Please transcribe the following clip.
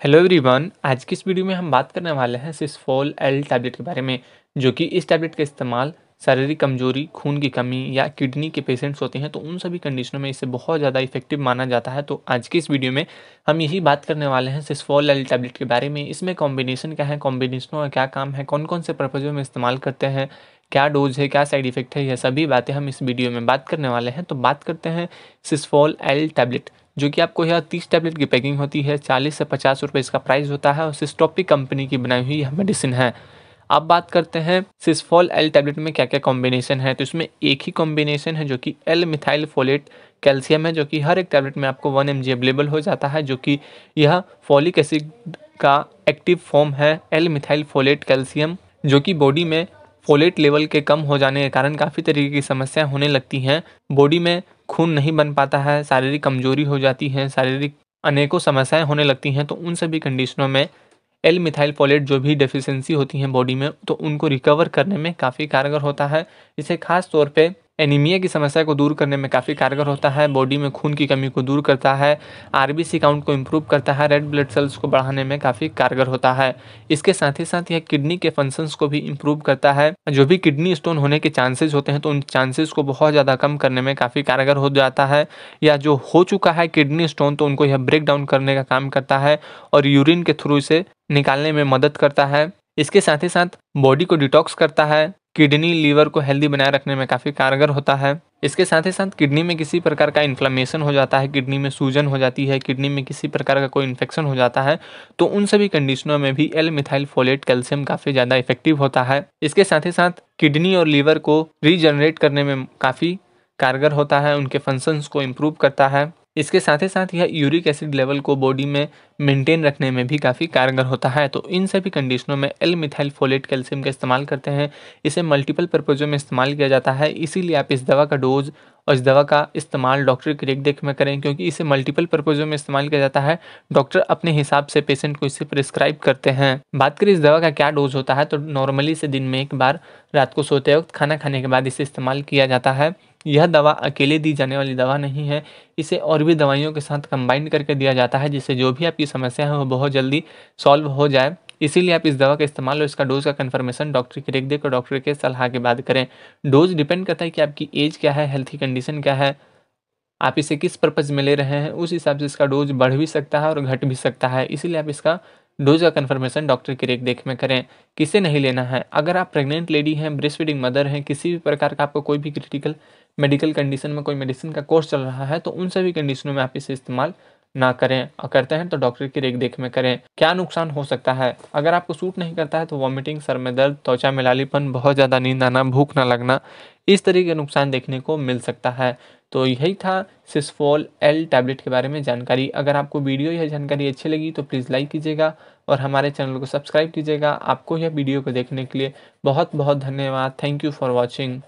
Hello everyone आज की इस वीडियो में हम बात करने वाले हैं सिस्फोल एल टैबलेट के बारे में, जो कि इस टैबलेट का इस्तेमाल शारीरिक कमज़ोरी, खून की कमी या किडनी के पेशेंट्स होते हैं तो उन सभी कंडीशनों में इसे बहुत ज़्यादा इफ़ेक्टिव माना जाता है। तो आज की इस वीडियो में हम यही बात करने वाले हैं सिस्फोल एल टैबलेट के बारे में। इसमें कॉम्बिनेशन क्या है कॉम्बिनेशनों का क्या काम है कौन कौन से पर्पज़ों में इस्तेमाल करते हैं, क्या डोज है, क्या साइड इफ़ेक्ट है यह सभी बातें हम इस वीडियो में बात करने वाले हैं। तो बात करते हैं सिस्फोल एल टैबलेट जो कि आपको यह तीस टैबलेट की पैकिंग होती है, चालीस से पचास रुपये इसका प्राइस होता है और सिस्टोपिक कंपनी की बनाई हुई यह मेडिसिन है। अब बात करते हैं सिस्फॉल एल टैबलेट में क्या क्या कॉम्बिनेशन है। तो इसमें एक ही कॉम्बिनेशन है जो कि एल मिथाइल फोलेट कैल्शियम है, जो कि हर एक टैबलेट में आपको वन एम अवेलेबल हो जाता है, जो कि यह फॉलिक एसिड का एक्टिव फॉर्म है। एल मिथाइल फोलेट कैल्शियम जो कि बॉडी में फोलेट लेवल के कम हो जाने के कारण काफ़ी तरीके की समस्याएँ होने लगती हैं। बॉडी में खून नहीं बन पाता है, शारीरिक कमज़ोरी हो जाती है, शारीरिक अनेकों समस्याएँ होने लगती हैं तो उन सभी कंडीशनों में एल मिथाइल फोलेट जो भी डेफिशिएंसी होती हैं बॉडी में तो उनको रिकवर करने में काफ़ी कारगर होता है। इसे खास तौर पे एनीमिया की समस्या को दूर करने में काफ़ी कारगर होता है। बॉडी में खून की कमी को दूर करता है। आरबीसी काउंट को इम्प्रूव करता है। रेड ब्लड सेल्स को बढ़ाने में काफ़ी कारगर होता है। इसके साथ ही साथ यह किडनी के फ़ंक्शंस को भी इम्प्रूव करता है। जो भी किडनी स्टोन होने के चांसेज होते हैं तो उन चांसेज को बहुत ज़्यादा कम करने में काफ़ी कारगर हो जाता है। या जो हो चुका है किडनी स्टोन तो उनको यह ब्रेक डाउन करने का काम करता है और यूरिन के थ्रू इसे निकालने में मदद करता है। इसके साथ ही साथ बॉडी को डिटॉक्स करता है किडनी लीवर को हेल्दी बनाए रखने में काफ़ी कारगर होता है। इसके साथ ही साथ किडनी में किसी प्रकार का इन्फ्लामेशन हो जाता है किडनी में सूजन हो जाती है किडनी में किसी प्रकार का कोई इन्फेक्शन हो जाता है तो उन सभी कंडीशनों में भी एल मिथाइल फोलेट कैल्शियम काफ़ी ज़्यादा इफ़ेक्टिव होता है। इसके साथ ही साथ किडनी और लीवर को रीजनरेट करने में काफ़ी कारगर होता है, उनके फ़ंक्शंस को इम्प्रूव करता है। इसके साथ ही साथ यह यूरिक एसिड लेवल को बॉडी में मेंटेन रखने में भी काफ़ी कारगर होता है। तो इन सभी कंडीशनों में एल मिथाइल फोलेट कैल्शियम का इस्तेमाल करते हैं। इसे मल्टीपल पर्पज़ों में इस्तेमाल किया जाता है। इसीलिए आप इस दवा का डोज और इस दवा का इस्तेमाल डॉक्टर की देख देख में करें, क्योंकि इसे मल्टीपल पर्पज़ों में इस्तेमाल किया जाता है। डॉक्टर अपने हिसाब से पेशेंट को इसे प्रिस्क्राइब करते हैं। बात करें इस दवा का क्या डोज होता है तो नॉर्मली से दिन में एक बार रात को सोते वक्त खाना खाने के बाद इसे इस्तेमाल किया जाता है। यह दवा अकेले दी जाने वाली दवा नहीं है। इसे और भी दवाइयों के साथ कंबाइन करके दिया जाता है, जिससे जो भी आपकी समस्या है वो बहुत जल्दी सॉल्व हो जाए। इसीलिए आप इस दवा का इस्तेमाल और इसका डोज का कन्फर्मेशन डॉक्टर की देख और डॉक्टर के सलाह के बाद करें। डोज डिपेंड करता है कि आपकी एज क्या है हेल्थ कंडीशन क्या है, आप इसे किस पर्पज़ में ले रहे हैं, उस हिसाब से इसका डोज बढ़ भी सकता है और घट भी सकता है। इसीलिए आप इसका डोज का कन्फर्मेशन डॉक्टर की रेख देख में करें, किसे नहीं लेना है? अगर आप प्रेग्नेंट लेडी हैं ब्रेस्ट फीडिंग मदर हैं, किसी भी प्रकार का आपको कोई भी क्रिटिकल मेडिकल कंडीशन में कोई मेडिसिन का कोर्स चल रहा है तो उन सभी कंडीशनों में आप इसे इस्तेमाल ना करें। और करते हैं तो डॉक्टर की रेख देख में करें, क्या नुकसान हो सकता है? अगर आपको सूट नहीं करता है तो वॉमिटिंग सर में दर्द, त्वचा में लालीपन, बहुत ज़्यादा नींद आना, भूख ना लगना, इस तरीके के नुकसान देखने को मिल सकता है। तो यही था सिसफॉल एल टैबलेट के बारे में जानकारी। अगर आपको वीडियो यह जानकारी अच्छी लगी तो प्लीज़ लाइक कीजिएगा और हमारे चैनल को सब्सक्राइब कीजिएगा। आपको यह वीडियो को देखने के लिए बहुत बहुत धन्यवाद। Thank you for watching.